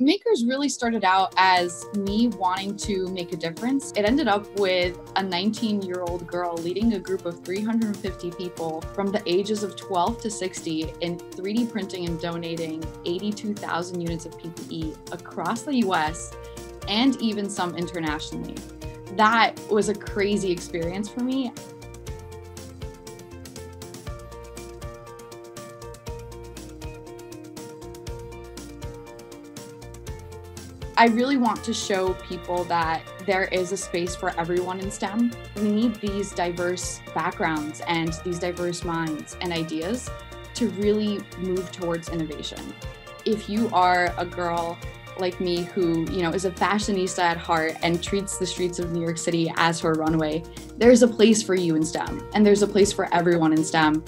Makers really started out as me wanting to make a difference. It ended up with a 19 year old girl leading a group of 350 people from the ages of 12 to 60 in 3D printing and donating 82,000 units of PPE across the US and even some internationally. That was a crazy experience for me. I really want to show people that there is a space for everyone in STEM. We need these diverse backgrounds and these diverse minds and ideas to really move towards innovation. If you are a girl like me who, you know, is a fashionista at heart and treats the streets of New York City as her runway, there's a place for you in STEM and there's a place for everyone in STEM